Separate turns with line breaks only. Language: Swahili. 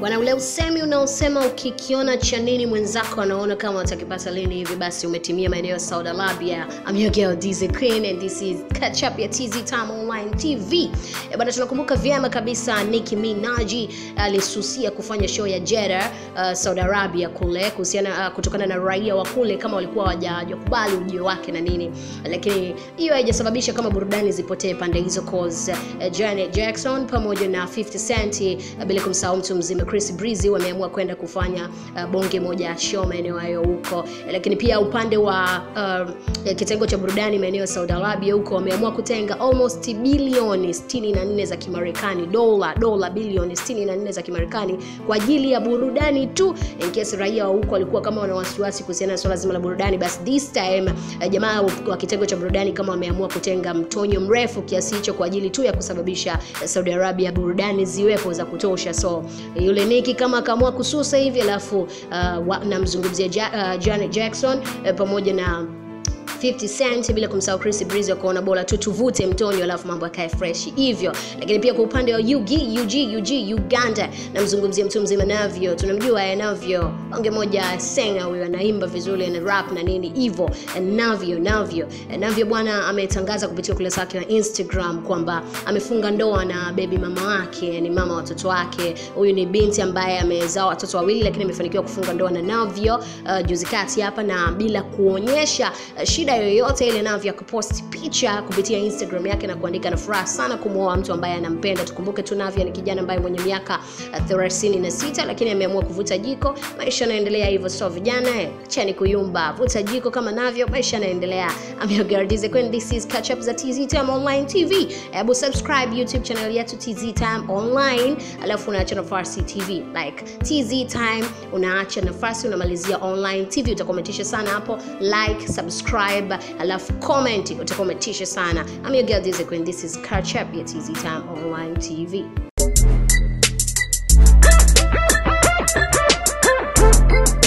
bwana ule usemi unaosema ukikiona cha nini mwenzako anaona kama atakipata lini hivi basi umetimia maeneo ya saudi arabia. I'm your girl DZ Queen and this is catch up ya tz time online tv e bwana tunakumbuka vyema kabisa Nicki Minaj alisusia kufanya show ya Jeddah uh, saudi arabia kule kuhusiana uh, kutokana na raia wa kule kama walikuwa hawajakubali ujio wake na nini. Lakini hiyo haijasababisha kama burudani zipotee pande hizo cause uh, Janet Jackson pamoja na 50 Cent uh, bila kumsahau mtu mzima Chris Breezy wameamua kwenda kufanya uh, bonge moja show maeneo hayo huko. Lakini pia upande wa uh, kitengo cha burudani maeneo ya Saudi Arabia huko wameamua kutenga almost bilioni 64 za Kimarekani dola dola bilioni 64 za Kimarekani kwa ajili ya burudani tu. In case raia wa huko walikuwa kama wana wasiwasi kuhusiana na swala zima la burudani basi this time uh, jamaa wa kitengo cha burudani kama wameamua kutenga mtonyo mrefu kiasi hicho kwa ajili tu ya kusababisha Saudi Arabia burudani ziwepo za kutosha. So yule Nicki kama akaamua kususa hivi alafu uh, namzungumzia ja, uh, Janet Jackson uh, pamoja na 50 Cent bila kumsahau Chris Breezy wakaona bora tu tuvute mtoni, alafu mambo yakae fresh. Hivyo lakini pia kwa upande wa UG UG UG Uganda namzungumzia mtu mzima Navyo tunamjua Navyo onge moja senga huyo anaimba vizuri na rap na nini hivyo Navyo Navyo. Navyo bwana ametangaza kupitia ukurasa wake wa Instagram kwamba amefunga ndoa na baby mama wake ni mama watoto wake. Huyu ni binti ambaye amezaa watoto wawili lakini amefanikiwa kufunga ndoa na Navyo. Uh, juzi kati hapa na bila kuonyesha uh, shida yoyote ile navyo kuposti picha kupitia instagram yake na kuandika na furaha sana kumwoa mtu ambaye anampenda. Tukumbuke tu navyo ni kijana ambaye mwenye miaka uh, 36 lakini ameamua kuvuta jiko. Maisha yanaendelea hivyo so vijana eh, chani kuyumba. Vuta jiko kama navyo maisha yanaendelea. Ameogardize kwen this is catch up za tz time online tv hebu subscribe youtube channel yetu tz time online alafu unaacha nafasi tv like tz time unaacha nafasi unamalizia online tv utakomentisha sana hapo. Like subscribe alafu comment utakometisha sana. I'm your girl Dizzy Queen. This is catch up ya tz time online tv